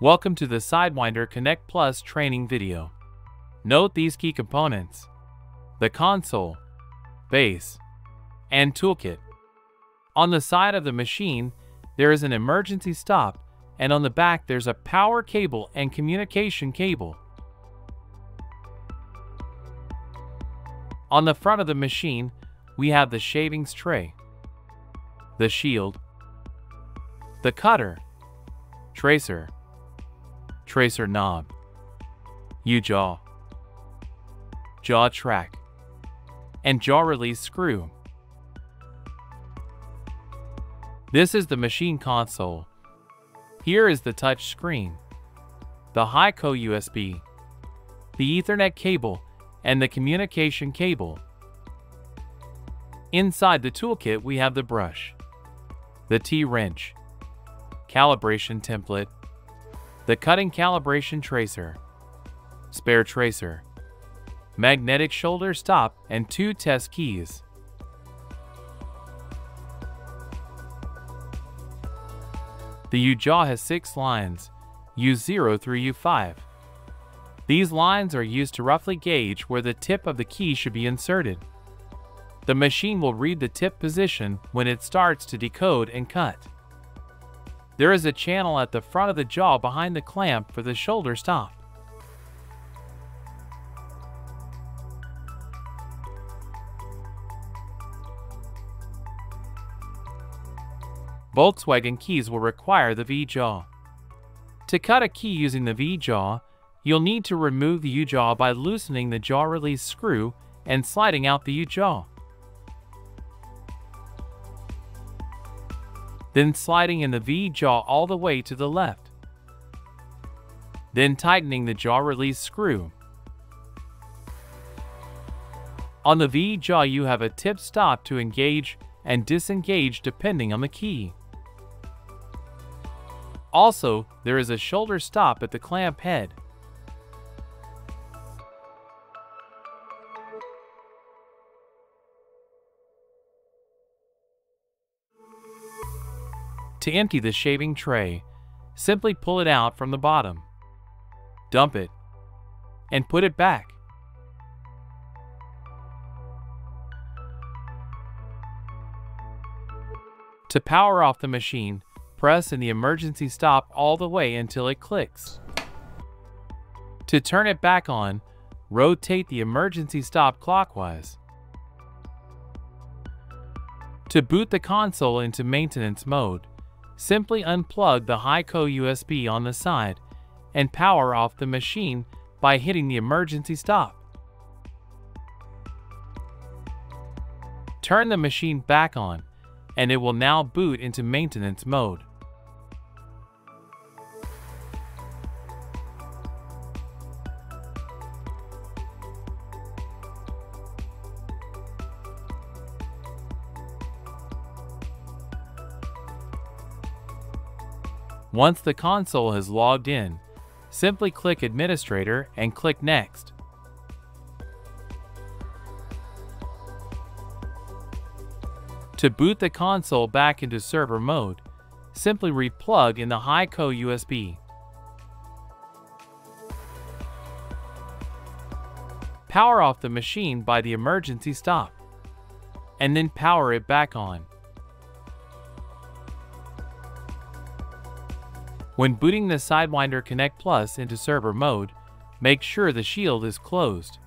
Welcome to the Sidewinder Konnect Plus training video. Note these key components. The console, base, and toolkit. On the side of the machine, there is an emergency stop and on the back there's a power cable and communication cable. On the front of the machine, we have the shavings tray, the shield, the cutter, tracer, tracer knob, U-jaw, jaw track, and jaw release screw. This is the machine console. Here is the touch screen, the Hy-Ko USB, the Ethernet cable, and the communication cable. Inside the toolkit we have the brush, the T-wrench, calibration template, the cutting calibration tracer, spare tracer, magnetic shoulder stop, and two test keys. The U-jaw has six lines, U0 through U5. These lines are used to roughly gauge where the tip of the key should be inserted. The machine will read the tip position when it starts to decode and cut. There is a channel at the front of the jaw behind the clamp for the shoulder stop. Volkswagen keys will require the V-jaw. To cut a key using the V-jaw, you'll need to remove the U-jaw by loosening the jaw release screw and sliding out the U-jaw. Then sliding in the V-jaw all the way to the left. Then tightening the jaw release screw. On the V-jaw you have a tip stop to engage and disengage depending on the key. Also, there is a shoulder stop at the clamp head. To empty the shaving tray, simply pull it out from the bottom, dump it, and put it back. To power off the machine, press in the emergency stop all the way until it clicks. To turn it back on, rotate the emergency stop clockwise. To boot the console into maintenance mode, simply unplug the Hy-Ko USB on the side and power off the machine by hitting the emergency stop. Turn the machine back on and it will now boot into maintenance mode. Once the console has logged in, simply click Administrator and click Next. To boot the console back into server mode, simply replug in the Hy-Ko USB. Power off the machine by the emergency stop, and then power it back on. When booting the Sidewinder Konnect Plus into server mode, make sure the shield is closed.